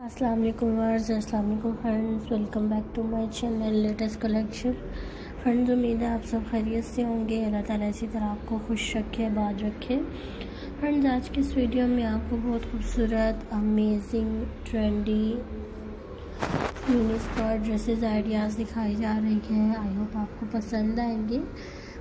अस्सलाम वालेकुम वर्स अस्सलाम वालेकुम friends, welcome back to my channel latest collection. Friends, उम्मीद है आप सब खैरियत से होंगे, अल्लाह ताला इसी तरह आपको खुश रखे बाज रखे। फ्रेंड्स, आज की इस वीडियो में आपको बहुत खूबसूरत amazing trendy mini skirt dresses ideas दिखाई जा रही हैं। आई होप आपको पसंद आएँगे।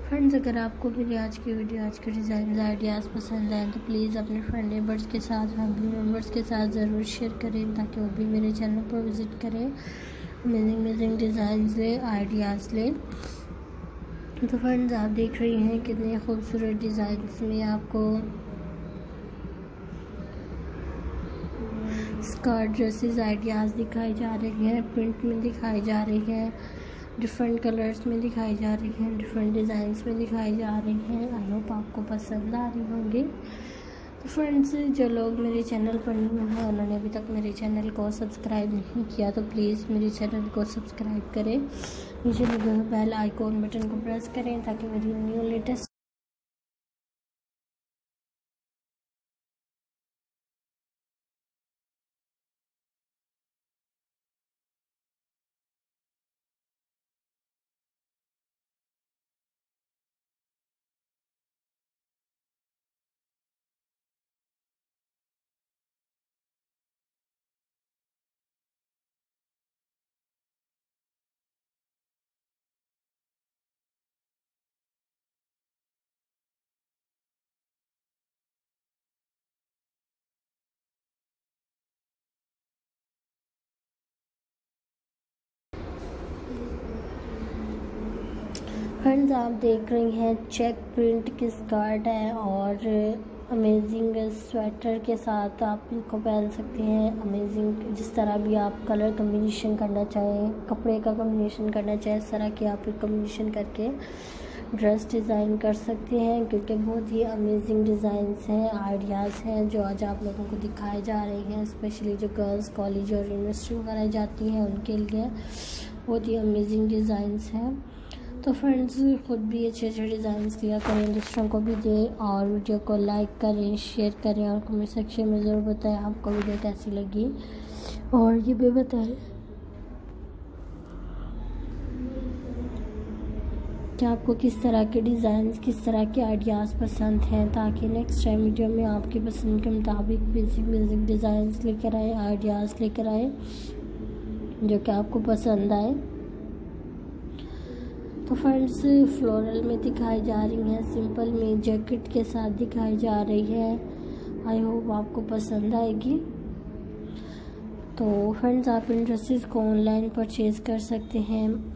फ्रेंड्स अगर आपको मेरी आज की वीडियो आज के डिज़ाइन आइडियाज़ पसंद आए तो प्लीज़ अपने फ्रेंड नेबर्स के साथ फैमिली मेंबर्स के साथ ज़रूर शेयर करें, ताकि वो भी मेरे चैनल पर विज़िट करें। अमेजिंग अमेजिंग डिज़ाइन ले आइडियाज़ ले। तो फ्रेंड्स आप देख रही हैं कितने खूबसूरत डिज़ाइन में आपको स्कर्ट ड्रेसेस आइडियाज़ दिखाई जा रही हैं प्रिंट में दिखाई जा रही है। डिफरेंट कलर्स में दिखाई जा रही हैं डिफरेंट डिज़ाइंस में दिखाई जा रही हैं। आई होप आपको पसंद आ रही होंगे। तो फ्रेंड्स जो लोग मेरे चैनल पर न्यू हैं, उन्होंने अभी तक मेरे चैनल को सब्सक्राइब नहीं किया तो प्लीज़ मेरे चैनल को सब्सक्राइब करें। नीचे लगे हुए बेल आइकॉन बटन को प्रेस करें, ताकि मेरी न्यू लेटेस्ट फ्रेंड्स, आप देख रही हैं चेक प्रिंट की स्कर्ट है और अमेजिंग स्वेटर के साथ आप इनको पहन सकते हैं। अमेजिंग जिस तरह भी आप कलर कम्बिनेशन करना चाहें, कपड़े का कम्बिनेशन करना चाहें, इस तरह के आप कम्बिनेशन करके ड्रेस डिज़ाइन कर सकते हैं, क्योंकि बहुत ही अमेजिंग डिज़ाइंस हैं आइडियाज़ हैं जो आज आप लोगों को दिखाए जा रहे हैं स्पेशली जो गर्ल्स कॉलेज और यूनिवर्सिटी वगैरह जाती हैं, उनके लिए बहुत ही अमेजिंग डिज़ाइंस हैं। तो फ्रेंड्स खुद भी अच्छे अच्छे डिज़ाइन दिया करें दूसरों को भी दें और वीडियो को लाइक करें शेयर करें और कमेंट सेक्शन में ज़रूर बताएँ, आपको वीडियो कैसी लगी। और ये भी बताएँ, कि आपको किस तरह के डिज़ाइन किस तरह के आइडियाज़ पसंद हैं, ताकि नेक्स्ट टाइम वीडियो में आपकी पसंद के मुताबिक बेसिक बेसिक डिज़ाइंस लेकर आए आइडियाज़ लेकर आए, जो कि आपको पसंद आए। तो फ्रेंड्स फ्लोरल में दिखाई जा रही हैं, सिंपल में जैकेट के साथ दिखाई जा रही है। आई होप आपको पसंद आएगी। तो फ्रेंड्स, आप इन ड्रेसेस को ऑनलाइन परचेज़ कर सकते हैं।